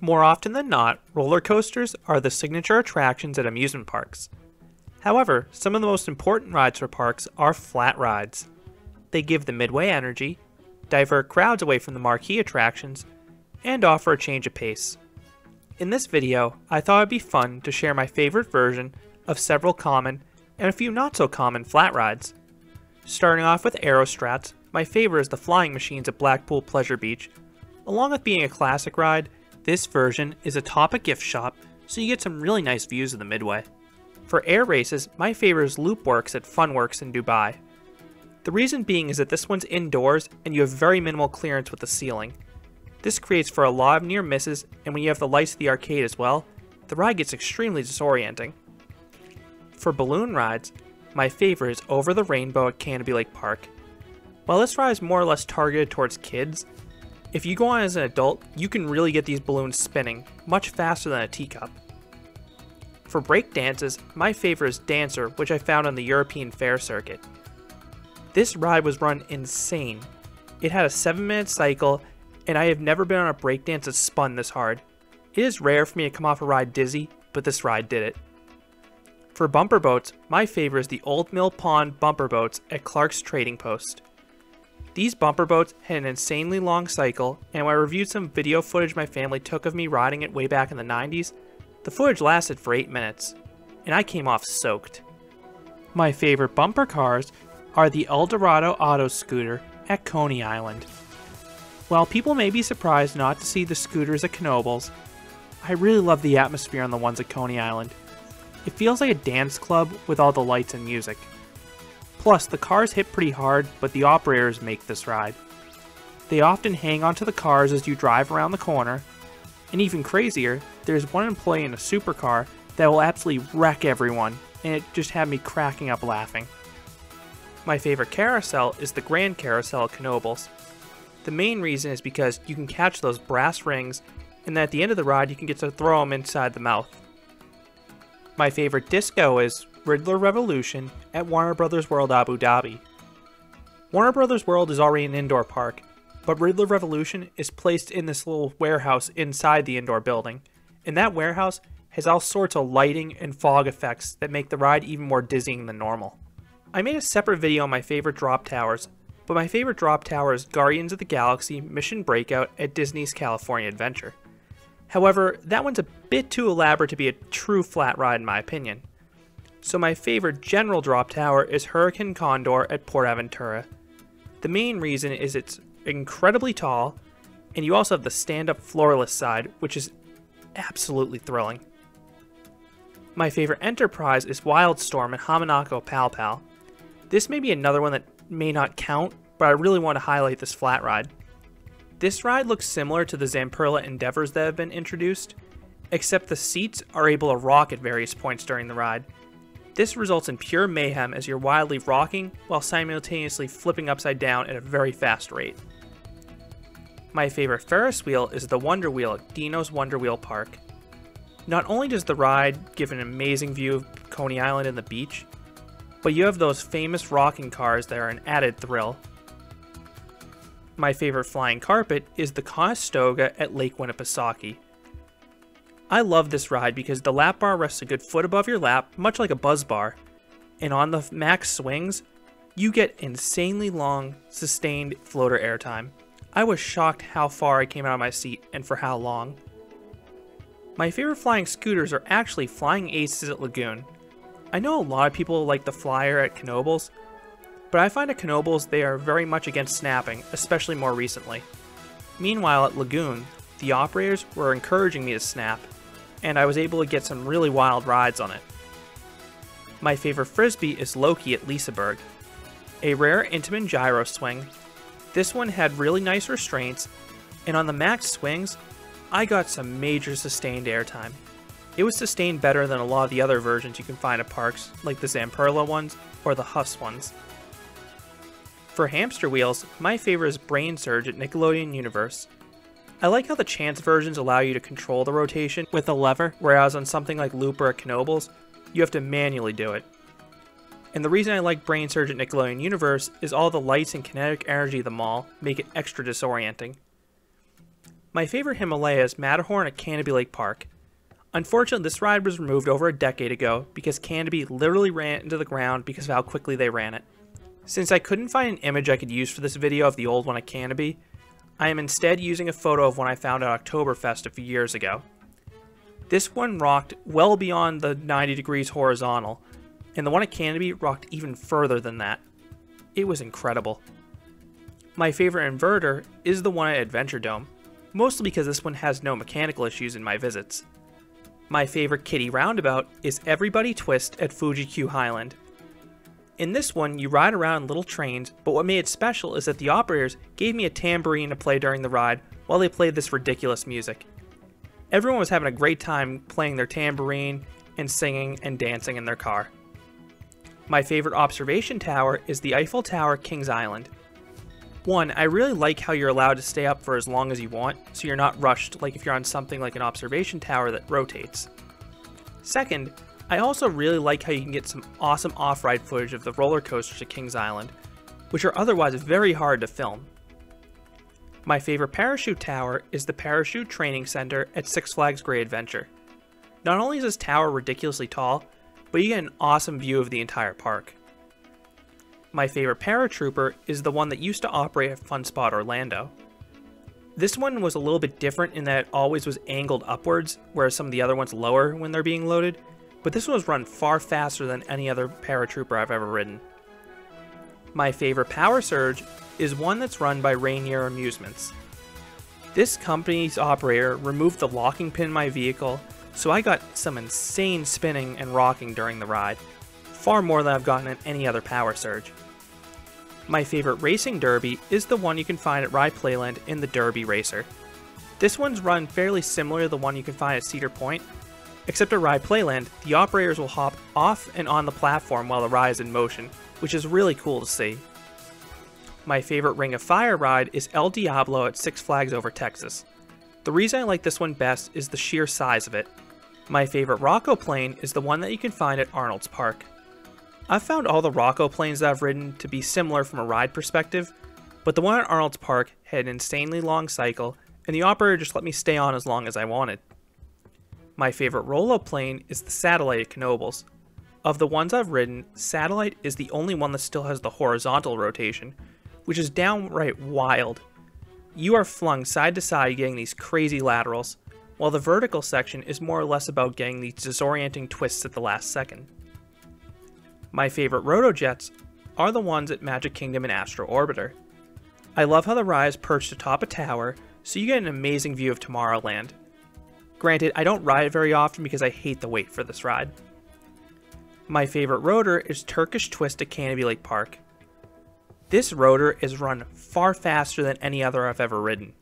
More often than not, roller coasters are the signature attractions at amusement parks. However, some of the most important rides for parks are flat rides. They give the midway energy, divert crowds away from the marquee attractions, and offer a change of pace. In this video, I thought it'd be fun to share my favorite version of several common and a few not so common flat rides. Starting off with Aerostrats, my favorite is the flying machines at Blackpool Pleasure Beach. Along with being a classic ride, this version is atop a gift shop, so you get some really nice views of the Midway. For air races, my favorite is Loopworks at Funworks in Dubai. The reason being is that this one's indoors and you have very minimal clearance with the ceiling. This creates for a lot of near misses, and when you have the lights of the arcade as well, the ride gets extremely disorienting. For balloon rides, my favorite is Over the Rainbow at Canobie Lake Park. While this ride is more or less targeted towards kids, if you go on as an adult, you can really get these balloons spinning, much faster than a teacup. For break dances, my favorite is Dancer, which I found on the European Fair Circuit. This ride was run insane. It had a 7 minute cycle, and I have never been on a breakdance that spun this hard. It is rare for me to come off a ride dizzy, but this ride did it. For bumper boats, my favorite is the Old Mill Pond bumper boats at Clark's Trading Post. These bumper boats had an insanely long cycle, and when I reviewed some video footage my family took of me riding it way back in the 90s, the footage lasted for 8 minutes, and I came off soaked. My favorite bumper cars are the El Dorado Auto Skooter at Coney Island. While people may be surprised not to see the scooters at Knoebels, I really love the atmosphere on the ones at Coney Island. It feels like a dance club with all the lights and music. Plus, the cars hit pretty hard, but the operators make this ride. They often hang onto the cars as you drive around the corner, and even crazier, there's one employee in a supercar that will absolutely wreck everyone, and it just had me cracking up laughing. My favorite carousel is the Grand Carousel at Knoebels. The main reason is because you can catch those brass rings, and then at the end of the ride you can get to throw them inside the mouth. My favorite disco is Riddler Revolution at Warner Bros. World Abu Dhabi. Warner Bros. World is already an indoor park, but Riddler Revolution is placed in this little warehouse inside the indoor building, and that warehouse has all sorts of lighting and fog effects that make the ride even more dizzying than normal. I made a separate video on my favorite drop towers, but my favorite drop tower is Guardians of the Galaxy Mission Breakout at Disney's California Adventure. However, that one's a bit too elaborate to be a true flat ride in my opinion. So my favorite general drop tower is Hurricane Condor at Port Aventura. The main reason is it's incredibly tall, and you also have the stand-up floorless side, which is absolutely thrilling. My favorite enterprise is Wildstorm at Hamanako Pal Pal. This may be another one that may not count, but I really want to highlight this flat ride. This ride looks similar to the Zamperla Endeavors that have been introduced, except the seats are able to rock at various points during the ride. This results in pure mayhem as you're wildly rocking while simultaneously flipping upside down at a very fast rate. My favorite Ferris wheel is the Wonder Wheel at Deno's Wonder Wheel Park. Not only does the ride give an amazing view of Coney Island and the beach, but you have those famous rocking cars that are an added thrill. My favorite flying carpet is the Conestoga at Lake Winnepesaukah. I love this ride because the lap bar rests a good foot above your lap, much like a buzz bar, and on the max swings, you get insanely long, sustained floater airtime. I was shocked how far I came out of my seat and for how long. My favorite flying scooters are actually Flying Aces at Lagoon. I know a lot of people like the Flyer at Knoebels, but I find at Knoebels they are very much against snapping, especially more recently. Meanwhile at Lagoon, the operators were encouraging me to snap, and I was able to get some really wild rides on it. My favorite frisbee is Loke at Liseberg. A rare Intamin gyro swing. This one had really nice restraints, and on the max swings, I got some major sustained airtime. It was sustained better than a lot of the other versions you can find at parks, like the Zamperla ones or the Huss ones. For hamster wheels, my favorite is Brain Surge at Nickelodeon Universe. I like how the chance versions allow you to control the rotation with a lever, whereas on something like Looper or Knoebels, you have to manually do it. And the reason I like Brain Surge at Nickelodeon Universe is all the lights and kinetic energy of the mall make it extra disorienting. My favorite Himalaya is Matterhorn at Canobie Lake Park. Unfortunately, this ride was removed over a decade ago because Canobie literally ran into the ground because of how quickly they ran it. Since I couldn't find an image I could use for this video of the old one at Canobie, I am instead using a photo of one I found at Oktoberfest a few years ago. This one rocked well beyond the 90 degrees horizontal, and the one at Canobie rocked even further than that. It was incredible. My favorite inverter is the one at Adventure Dome, mostly because this one has no mechanical issues in my visits. My favorite kiddie roundabout is Everybody Twist at Fuji Q Highland. In this one, you ride around in little trains, but what made it special is that the operators gave me a tambourine to play during the ride while they played this ridiculous music. Everyone was having a great time playing their tambourine and singing and dancing in their car. My favorite observation tower is the Eiffel Tower Kings Island. One, I really like how you're allowed to stay up for as long as you want, so you're not rushed like if you're on something like an observation tower that rotates. Second, I also really like how you can get some awesome off-ride footage of the roller coasters at Kings Island, which are otherwise very hard to film. My favorite parachute tower is the Parachute Training Center at Six Flags Great Adventure. Not only is this tower ridiculously tall, but you get an awesome view of the entire park. My favorite paratrooper is the one that used to operate at Fun Spot Orlando. This one was a little bit different in that it always was angled upwards, whereas some of the other ones lower when they're being loaded, but this one was run far faster than any other paratrooper I've ever ridden. My favorite power surge is one that's run by Rainier Amusements. This company's operator removed the locking pin in my vehicle, so I got some insane spinning and rocking during the ride, far more than I've gotten in any other power surge. My favorite racing derby is the one you can find at Rye Playland in the Derby Racer. This one's run fairly similar to the one you can find at Cedar Point, except at Rye Playland, the operators will hop off and on the platform while the ride is in motion, which is really cool to see. My favorite Ring of Fire ride is El Diablo at Six Flags Over Texas. The reason I like this one best is the sheer size of it. My favorite Rock-O-Plane is the one that you can find at Arnold's Park. I've found all the Rock-O-Planes that I've ridden to be similar from a ride perspective, but the one at Arnold's Park had an insanely long cycle, and the operator just let me stay on as long as I wanted. My favorite Roll-O-Plane is the Satellite at Knoebels. Of the ones I've ridden, Satellite is the only one that still has the horizontal rotation, which is downright wild. You are flung side to side getting these crazy laterals, while the vertical section is more or less about getting these disorienting twists at the last second. My favorite rotojets are the ones at Magic Kingdom and Astro Orbiter. I love how the ride is perched atop a tower, so you get an amazing view of Tomorrowland. Granted, I don't ride it very often because I hate the wait for this ride. My favorite rotor is Turkish Twist at Canobie Lake Park. This rotor is run far faster than any other I've ever ridden.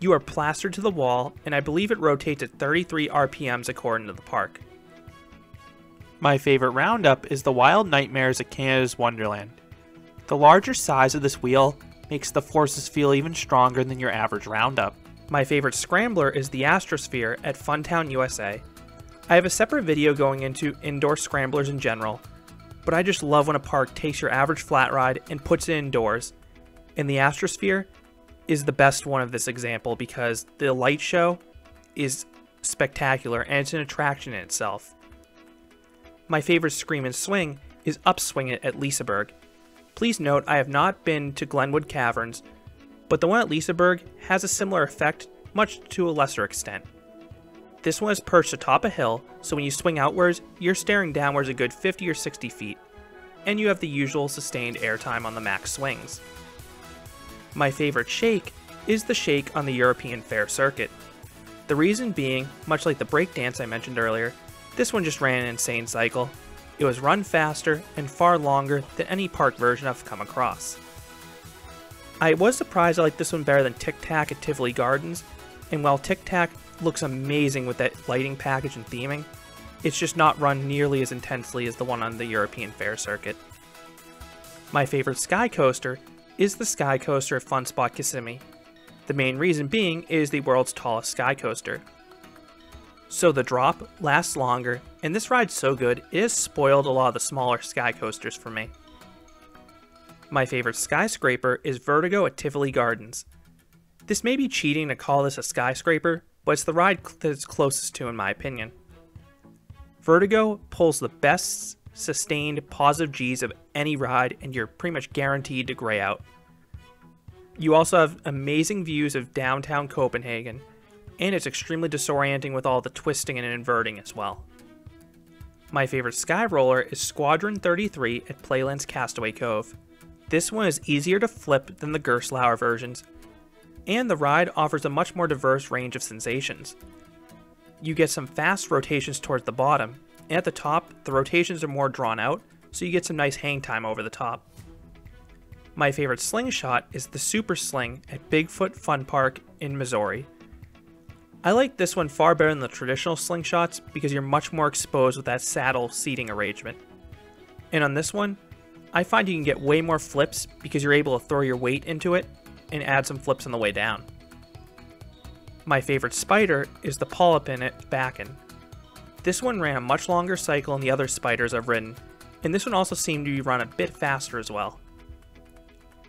You are plastered to the wall, and I believe it rotates at 33 RPMs according to the park. My favorite roundup is the Wilde Knight Mares at Canada's Wonderland. The larger size of this wheel makes the forces feel even stronger than your average roundup. My favorite scrambler is the Astrosphere at Funtown USA. I have a separate video going into indoor scramblers in general, but I just love when a park takes your average flat ride and puts it indoors. And the Astrosphere is the best one of this example because the light show is spectacular and it's an attraction in itself. My favorite Screamin' Swing is UppSwinget at Liseberg. Please note I have not been to Glenwood Caverns, but the one at Liseberg has a similar effect, much to a lesser extent. This one is perched atop a hill, so when you swing outwards, you're staring downwards a good 50 or 60 feet, and you have the usual sustained airtime on the max swings. My favorite shake is the shake on the European Fair Circuit. The reason being, much like the breakdance I mentioned earlier, this one just ran an insane cycle. It was run faster and far longer than any park version I've come across. I was surprised I liked this one better than Tik Tak at Tivoli Gardens, and while Tik Tak looks amazing with that lighting package and theming, it's just not run nearly as intensely as the one on the European Fair Circuit. My favorite Sky Coaster is the Sky Coaster at Fun Spot Kissimmee. The main reason being is the world's tallest sky coaster. So the drop lasts longer, and this ride's so good, it has spoiled a lot of the smaller sky coasters for me. My favorite skyscraper is Vertigo at Tivoli Gardens. This may be cheating to call this a skyscraper, but it's the ride that it's closest to in my opinion. Vertigo pulls the best sustained positive G's of any ride and you're pretty much guaranteed to gray out. You also have amazing views of downtown Copenhagen, and it's extremely disorienting with all the twisting and inverting as well. My favorite sky roller is Squadron 33 at Playland's Castaway Cove. This one is easier to flip than the Gerstlauer versions, and the ride offers a much more diverse range of sensations. You get some fast rotations towards the bottom, and at the top, the rotations are more drawn out, so you get some nice hang time over the top. My favorite slingshot is the Super Sling at Bigfoot Fun Park in Missouri. I like this one far better than the traditional slingshots because you're much more exposed with that saddle seating arrangement. And on this one, I find you can get way more flips because you're able to throw your weight into it and add some flips on the way down. My favorite spider is the Polypin at Bakken. This one ran a much longer cycle than the other spiders I've ridden, and this one also seemed to run a bit faster as well.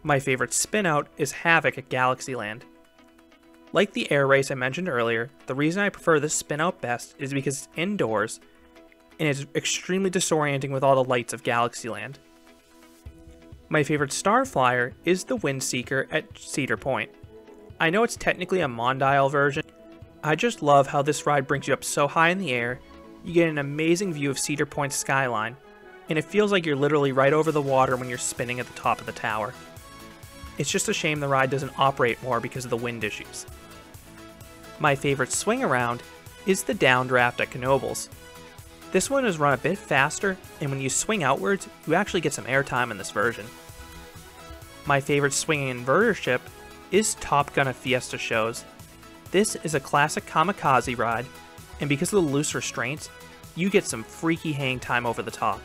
My favorite spinout is Havoc at Galaxyland. Like the air race I mentioned earlier, the reason I prefer this spinout best is because it's indoors and it's extremely disorienting with all the lights of Galaxyland. My favorite star flyer is the Windseeker at Cedar Point. I know it's technically a Mondial version. I just love how this ride brings you up so high in the air, you get an amazing view of Cedar Point's skyline, and it feels like you're literally right over the water when you're spinning at the top of the tower. It's just a shame the ride doesn't operate more because of the wind issues. My favorite swing around is the downdraft at Knoebels. This one is run a bit faster, and when you swing outwards, you actually get some airtime in this version. My favorite swinging inverter ship is Top Gun at Fiesta shows. This is a classic kamikaze ride, and because of the loose restraints, you get some freaky hang time over the top.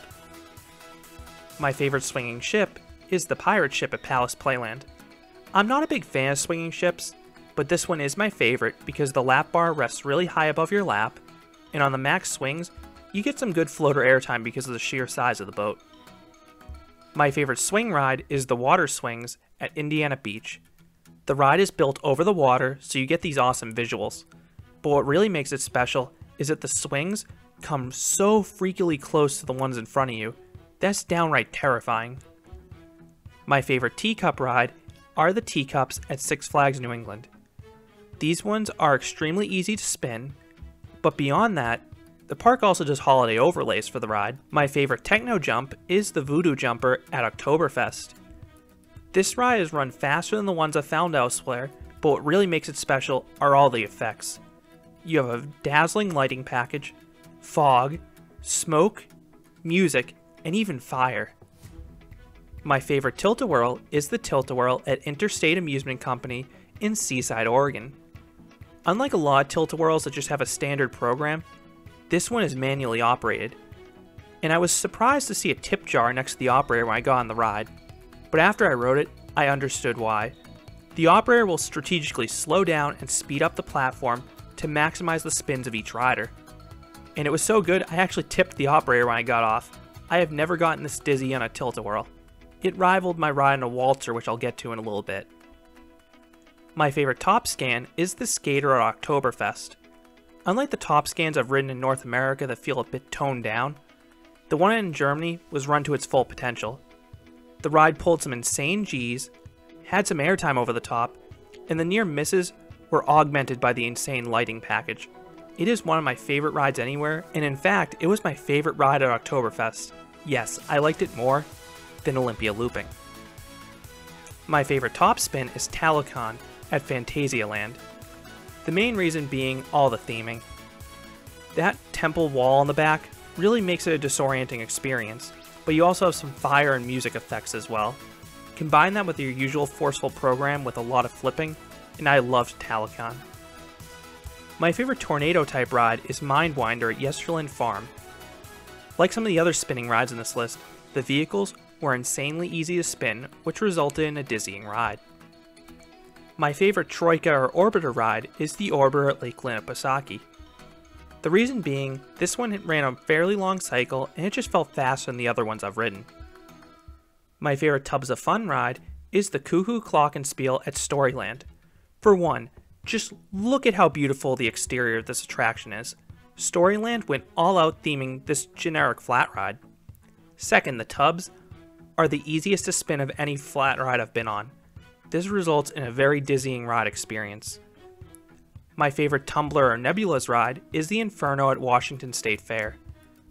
My favorite swinging ship is the pirate ship at Palace Playland. I'm not a big fan of swinging ships, but this one is my favorite because the lap bar rests really high above your lap, and on the max swings, you get some good floater airtime because of the sheer size of the boat. My favorite swing ride is the water swings at Indiana Beach. The ride is built over the water, so you get these awesome visuals. But what really makes it special is that the swings come so freakily close to the ones in front of you. That's downright terrifying. My favorite teacup ride are the teacups at Six Flags New England. These ones are extremely easy to spin, but beyond that, the park also does holiday overlays for the ride. My favorite techno jump is the Voodoo Jumper at Oktoberfest. This ride is run faster than the ones I've found elsewhere, but what really makes it special are all the effects. You have a dazzling lighting package, fog, smoke, music, and even fire. My favorite Tilt-A-Whirl is the Tilt-A-Whirl at Interstate Amusement Company in Seaside, Oregon. Unlike a lot of Tilt-A-Whirls that just have a standard program, this one is manually operated. And I was surprised to see a tip jar next to the operator when I got on the ride, but after I rode it, I understood why. The operator will strategically slow down and speed up the platform to maximize the spins of each rider. And it was so good, I actually tipped the operator when I got off. I have never gotten this dizzy on a Tilt-A-Whirl. It rivaled my ride on a waltzer, which I'll get to in a little bit. My favorite top scan is the Skater at Oktoberfest. Unlike the top scans I've ridden in North America that feel a bit toned down, the one in Germany was run to its full potential. The ride pulled some insane G's, had some airtime over the top, and the near misses were augmented by the insane lighting package. It is one of my favorite rides anywhere, and in fact, it was my favorite ride at Oktoberfest. Yes, I liked it more than Olympia looping. My favorite top spin is Talokan at Phantasialand. The main reason being all the theming. That temple wall on the back really makes it a disorienting experience, but you also have some fire and music effects as well. Combine that with your usual forceful program with a lot of flipping, and I loved Talokan. My favorite tornado type ride is Mindwinder at Yesterland Farm. Like some of the other spinning rides in this list, the vehicles were insanely easy to spin, which resulted in a dizzying ride. My favorite Troika or Orbiter ride is the Orbiter at Lake Winnepesaukah. The reason being, this one ran a fairly long cycle and it just felt faster than the other ones I've ridden. My favorite Tubs of Fun ride is the Kuhu Spiel at Storyland. For one, just look at how beautiful the exterior of this attraction is. Storyland went all out theming this generic flat ride. Second, the tubs are the easiest to spin of any flat ride I've been on. This results in a very dizzying ride experience. My favorite Tumbler or Nebulaz ride is the Inferno at Washington State Fair.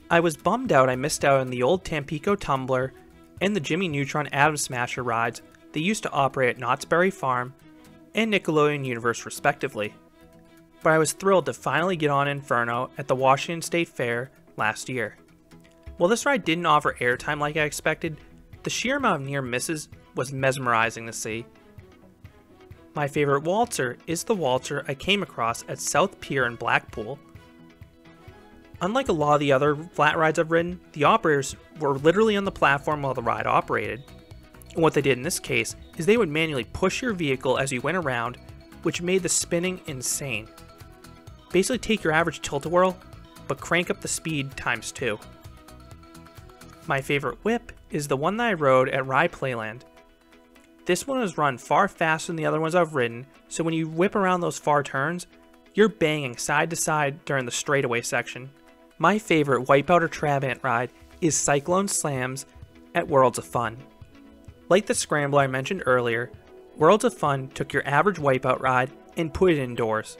I was bummed out I missed out on the old Tampico Tumbler and the Jimmy Neutron Atom Smasher rides they used to operate at Knott's Berry Farm and Nickelodeon Universe respectively. But I was thrilled to finally get on Inferno at the Washington State Fair last year. While this ride didn't offer airtime like I expected, the sheer amount of near misses was mesmerizing to see. My favorite waltzer is the waltzer I came across at South Pier in Blackpool. Unlike a lot of the other flat rides I've ridden, the operators were literally on the platform while the ride operated. And what they did in this case is they would manually push your vehicle as you went around, which made the spinning insane. Basically take your average tilt-a-whirl, but crank up the speed times two. My favorite whip is the one that I rode at Rye Playland. This one is run far faster than the other ones I've ridden, so when you whip around those far turns, you're banging side to side during the straightaway section. My favorite Wipeout or Trabant ride is Cyclone Sam's at Worlds of Fun. Like the Scrambler I mentioned earlier, Worlds of Fun took your average Wipeout ride and put it indoors.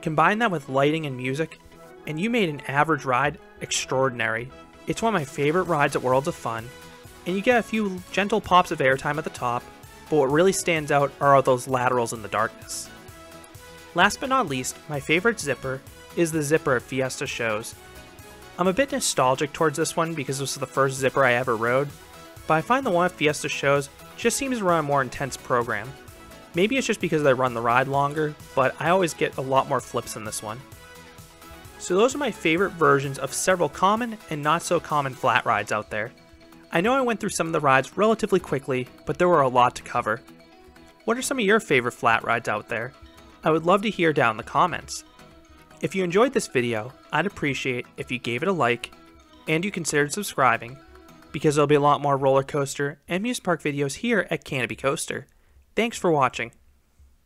Combine that with lighting and music, and you made an average ride extraordinary. It's one of my favorite rides at Worlds of Fun, and you get a few gentle pops of airtime at the top, but what really stands out are those laterals in the darkness. Last but not least, my favorite zipper is the zipper at Fiesta shows. I'm a bit nostalgic towards this one because this was the first zipper I ever rode, but I find the one at Fiesta shows just seems to run a more intense program. Maybe it's just because I run the ride longer, but I always get a lot more flips in this one. So those are my favorite versions of several common and not so common flat rides out there. I know I went through some of the rides relatively quickly, but there were a lot to cover. What are some of your favorite flat rides out there? I would love to hear down in the comments. If you enjoyed this video, I'd appreciate if you gave it a like and you considered subscribing because there'll be a lot more roller coaster and amusement park videos here at Canobie Coaster. Thanks for watching.